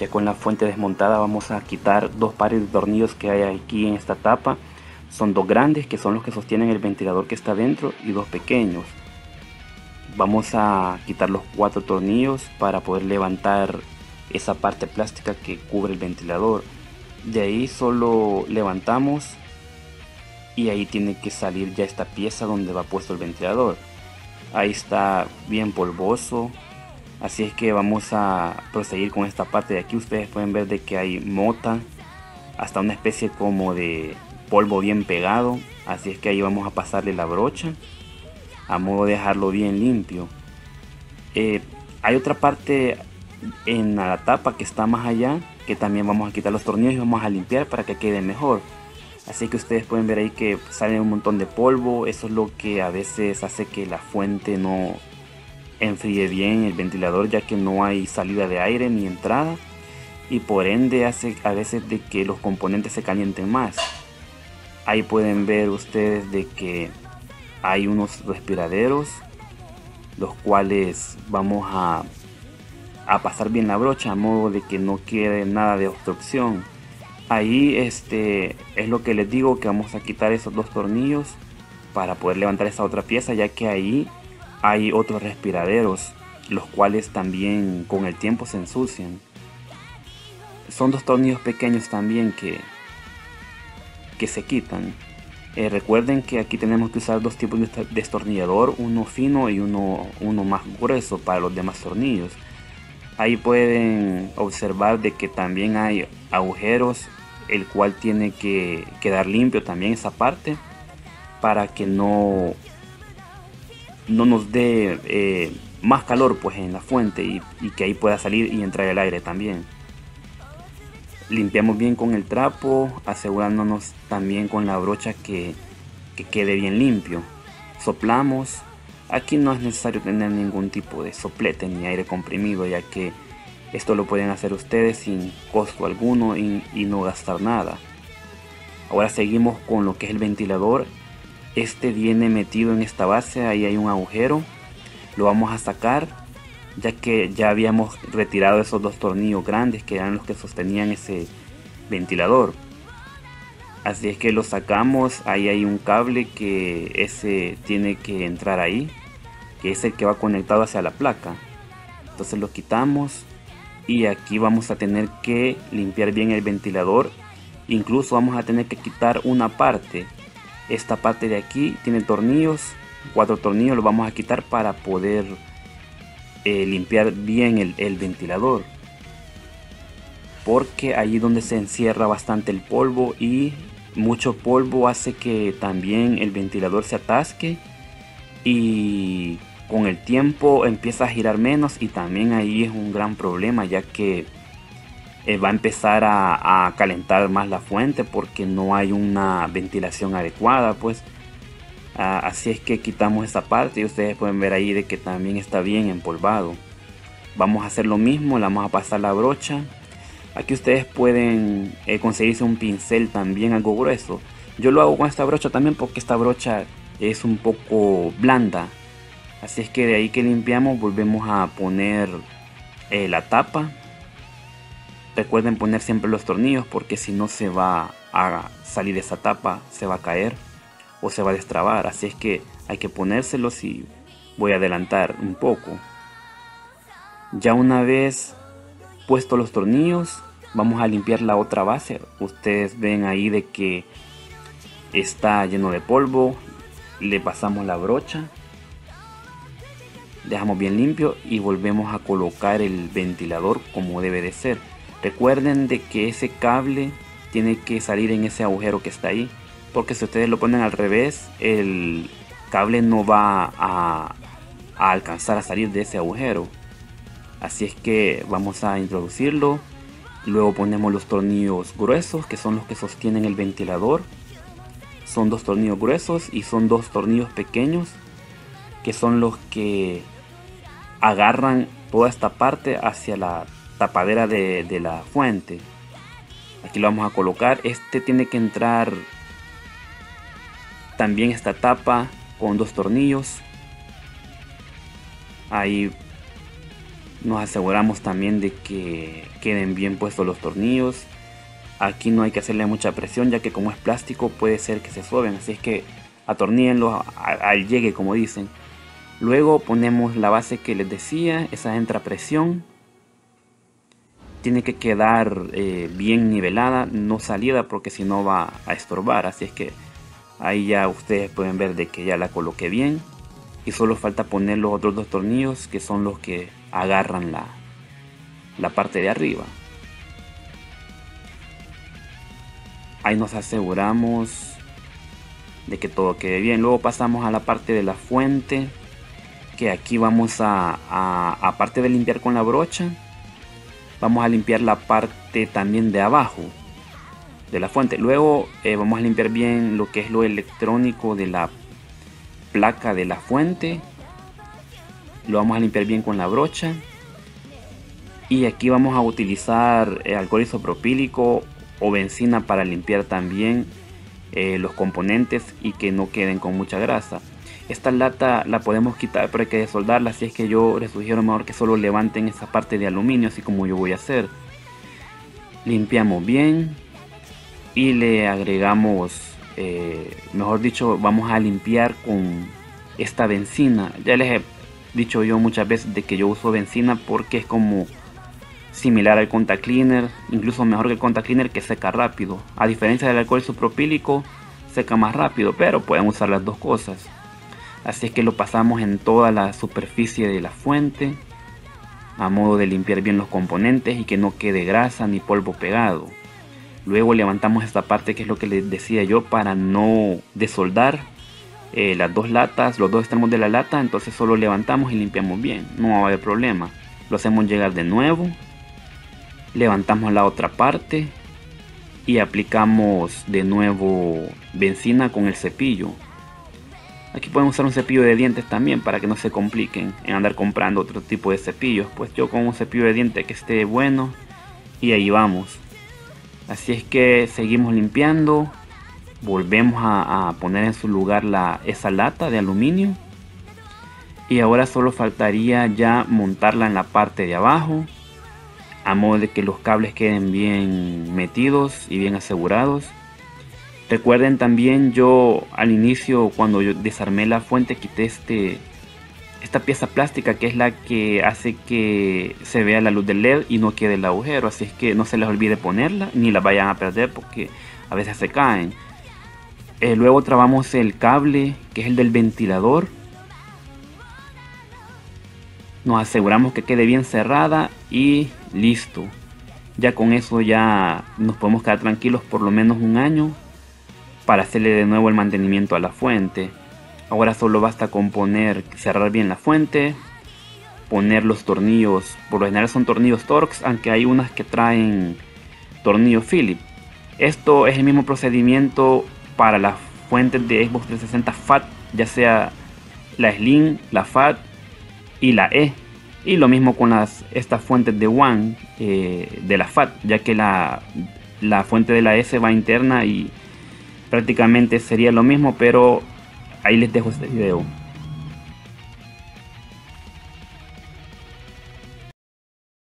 Ya con la fuente desmontada vamos a quitar dos pares de tornillos que hay aquí en esta tapa. Son dos grandes que son los que sostienen el ventilador que está dentro y dos pequeños. Vamos a quitar los cuatro tornillos para poder levantar esa parte plástica que cubre el ventilador. De ahí solo levantamos y ahí tiene que salir ya esta pieza donde va puesto el ventilador. Ahí está bien polvoso. Así es que vamos a proseguir con esta parte de aquí. Ustedes pueden ver de que hay mota. Hasta una especie como de polvo bien pegado. Así es que ahí vamos a pasarle la brocha. A modo de dejarlo bien limpio. Eh, hay otra parte en la tapa que está más allá. Que también vamos a quitar los tornillos y vamos a limpiar para que quede mejor. Así que ustedes pueden ver ahí que sale un montón de polvo. Eso es lo que a veces hace que la fuente no enfríe bien el ventilador ya que no hay salida de aire ni entrada. Y por ende hace a veces de que los componentes se calienten más. Ahí pueden ver ustedes de que hay unos respiraderos los cuales vamos a, a pasar bien la brocha a modo de que no quede nada de obstrucción ahí este es lo que les digo que vamos a quitar esos dos tornillos para poder levantar esa otra pieza ya que ahí hay otros respiraderos los cuales también con el tiempo se ensucian. Son dos tornillos pequeños también que que se quitan. Eh, recuerden que aquí tenemos que usar dos tipos de destornillador uno fino y uno, uno más grueso para los demás tornillos. Ahí pueden observar de que también hay agujeros el cual tiene que quedar limpio también esa parte para que no no nos dé eh, más calor pues en la fuente y, que ahí pueda salir y entrar el aire también limpiamos bien con el trapo asegurándonos también con la brocha que, que quede bien limpio soplamos aquí no es necesario tener ningún tipo de soplete ni aire comprimido ya que esto lo pueden hacer ustedes sin costo alguno y, no gastar nada. Ahora seguimos con lo que es el ventilador. Este viene metido en esta base, ahí hay un agujero. Lo vamos a sacar ya que ya habíamos retirado esos dos tornillos grandes que eran los que sostenían ese ventilador. Así es que lo sacamos, ahí hay un cable que ese tiene que entrar ahí, que es el que va conectado hacia la placa. Entonces lo quitamos y aquí vamos a tener que limpiar bien el ventilador incluso vamos a tener que quitar una parte esta parte de aquí tiene tornillos cuatro tornillos los vamos a quitar para poder eh, limpiar bien el, el ventilador. Porque allí donde se encierra bastante el polvo y mucho polvo hace que también el ventilador se atasque y con el tiempo empieza a girar menos y también ahí es un gran problema ya que eh, va a empezar a, calentar más la fuente porque no hay una ventilación adecuada pues. Ah, así es que quitamos esa parte y ustedes pueden ver ahí de que también está bien empolvado. Vamos a hacer lo mismo le vamos a pasar la brocha. Aquí ustedes pueden eh, conseguirse un pincel también algo grueso. Yo lo hago con esta brocha también porque esta brocha es un poco blanda. Así es que de ahí que limpiamos volvemos a poner eh, la tapa recuerden poner siempre los tornillos porque si no se va a salir esa tapa se va a caer o se va a destrabar. Así es que hay que ponérselos y voy a adelantar un poco. Ya una vez puesto los tornillos vamos a limpiar la otra base. Ustedes ven ahí de que está lleno de polvo le pasamos la brocha dejamos bien limpio y volvemos a colocar el ventilador como debe de ser recuerden de que ese cable tiene que salir en ese agujero que está ahí porque si ustedes lo ponen al revés el cable no va a, alcanzar a salir de ese agujero. Así es que vamos a introducirlo. Luego ponemos los tornillos gruesos que son los que sostienen el ventilador. Son dos tornillos gruesos y son dos tornillos pequeños que son los que agarran toda esta parte hacia la tapadera de, la fuente aquí lo vamos a colocar este tiene que entrar también esta tapa con dos tornillos ahí Nos aseguramos también de que queden bien puestos los tornillos. Aquí no hay que hacerle mucha presión ya que como es plástico puede ser que se suben. Así es que atornillenlos al llegue como dicen. Luego ponemos la base que les decía, esa entra presión. Tiene que quedar eh, bien nivelada, no salida porque si no va a estorbar. Así es que ahí ya ustedes pueden ver de que ya la coloqué bien. Y solo falta poner los otros dos tornillos que son los que agarran la, la parte de arriba. Ahí nos aseguramos de que todo quede bien. Luego pasamos a la parte de la fuente que aquí vamos a, aparte de limpiar con la brocha, vamos a limpiar la parte también de abajo de la fuente. Luego eh, vamos a limpiar bien lo que es lo electrónico de la placa de la fuente. Lo vamos a limpiar bien con la brocha. Y aquí vamos a utilizar eh, alcohol isopropílico o benzina para limpiar también eh, los componentes y que no queden con mucha grasa. Esta lata la podemos quitar pero hay que desoldarla, así es que yo les sugiero mejor que solo levanten esa parte de aluminio, así como yo voy a hacer. Limpiamos bien y le agregamos, eh, mejor dicho, vamos a limpiar con esta benzina. Ya les he dicho yo muchas veces de que yo uso benzina porque es como similar al contact cleaner, incluso mejor que el contact cleaner que seca rápido. A diferencia del alcohol isopropílico, seca más rápido, pero pueden usar las dos cosas. Así es que lo pasamos en toda la superficie de la fuente a modo de limpiar bien los componentes y que no quede grasa ni polvo pegado. Luego levantamos esta parte que es lo que les decía yo para no desoldar eh, las dos latas, los dos extremos de la lata, entonces solo levantamos y limpiamos bien, no va a haber problema. Lo hacemos llegar de nuevo, levantamos la otra parte y aplicamos de nuevo benzina con el cepillo Aquí podemos usar un cepillo de dientes también para que no se compliquen en andar comprando otro tipo de cepillos. Pues yo con un cepillo de dientes que esté bueno y ahí vamos. Así es que seguimos limpiando. Volvemos a, poner en su lugar la, esa lata de aluminio. Y ahora solo faltaría ya montarla en la parte de abajo. A modo de que los cables queden bien metidos y bien asegurados. Recuerden también yo al inicio cuando yo desarmé la fuente quité este esta pieza plástica que es la que hace que se vea la luz del LED y no quede el agujero. Así es que no se les olvide ponerla ni la vayan a perder porque a veces se caen. Eh, luego trabamos el cable que es el del ventilador. Nos aseguramos que quede bien cerrada y listo. Ya con eso ya nos podemos quedar tranquilos por lo menos un año para hacerle de nuevo el mantenimiento a la fuente. Ahora solo basta con poner, cerrar bien la fuente, poner los tornillos, por lo general son tornillos Torx, aunque hay unas que traen tornillo Philip. Esto es el mismo procedimiento para las fuentes de Xbox 360 FAT, ya sea la Slim, la FAT y la E. Y lo mismo con las, estas fuentes de One eh, de la FAT, ya que la, la fuente de la S va interna y prácticamente sería lo mismo, pero ahí les dejo este video.